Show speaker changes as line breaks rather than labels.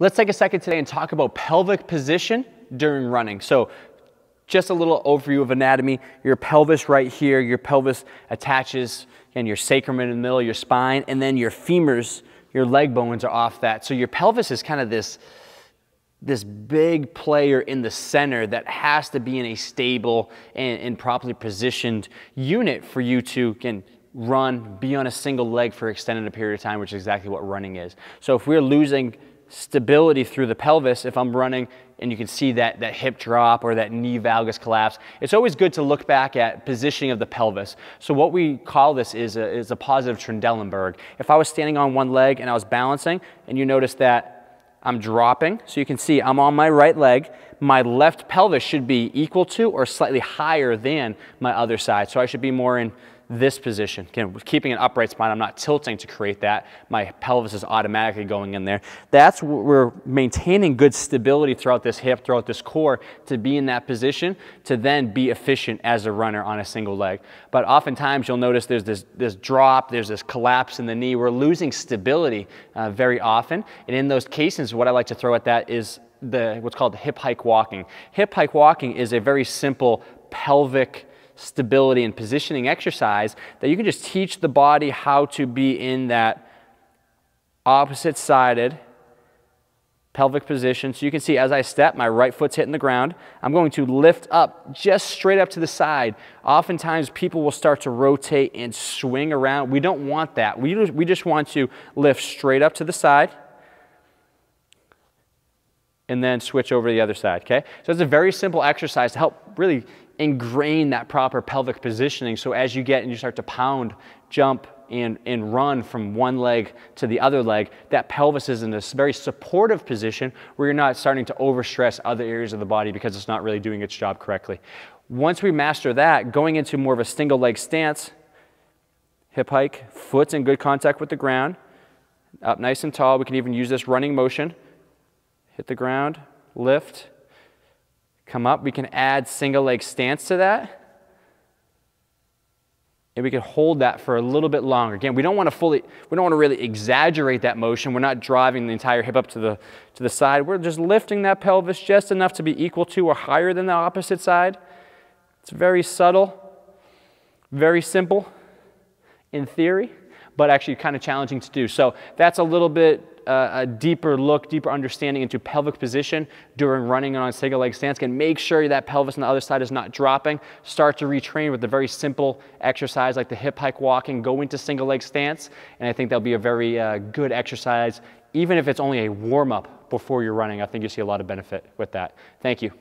Let's take a second today and talk about pelvic position during running. So just a little overview of anatomy. Your pelvis right here, your pelvis attaches and your sacrum in the middle, your spine, and then your femurs, your leg bones are off that. So your pelvis is kind of this, this big player in the center that has to be in a stable and, and properly positioned unit for you to can run, be on a single leg for extended period of time, which is exactly what running is. So if we're losing stability through the pelvis if I'm running and you can see that, that hip drop or that knee valgus collapse. It's always good to look back at positioning of the pelvis. So what we call this is a, is a positive Trendelenburg. If I was standing on one leg and I was balancing and you notice that I'm dropping, so you can see I'm on my right leg, my left pelvis should be equal to or slightly higher than my other side. So I should be more in this position. Again, keeping an upright spine, I'm not tilting to create that. My pelvis is automatically going in there. That's where we're maintaining good stability throughout this hip, throughout this core to be in that position to then be efficient as a runner on a single leg. But oftentimes you'll notice there's this, this drop, there's this collapse in the knee. We're losing stability uh, very often. And in those cases, what I like to throw at that is the what's called hip hike walking. Hip hike walking is a very simple pelvic stability and positioning exercise that you can just teach the body how to be in that opposite sided pelvic position. So you can see as I step, my right foot's hitting the ground. I'm going to lift up just straight up to the side. Oftentimes people will start to rotate and swing around. We don't want that. We just, we just want to lift straight up to the side and then switch over to the other side, okay? So it's a very simple exercise to help really ingrain that proper pelvic positioning so as you get and you start to pound, jump, and, and run from one leg to the other leg, that pelvis is in this very supportive position where you're not starting to overstress other areas of the body because it's not really doing its job correctly. Once we master that, going into more of a single leg stance, hip hike, foot's in good contact with the ground, up nice and tall. We can even use this running motion hit the ground, lift, come up. We can add single leg stance to that. And we can hold that for a little bit longer. Again, we don't want to fully, we don't want to really exaggerate that motion. We're not driving the entire hip up to the, to the side. We're just lifting that pelvis just enough to be equal to or higher than the opposite side. It's very subtle, very simple in theory, but actually kind of challenging to do. So that's a little bit a, deeper look, deeper understanding into pelvic position during running on single leg stance can make sure that pelvis on the other side is not dropping. Start to retrain with a very simple exercise like the hip hike walking, go into single leg stance, and I think that'll be a very uh, good exercise, even if it's only a warm up before you're running. I think you see a lot of benefit with that. Thank you.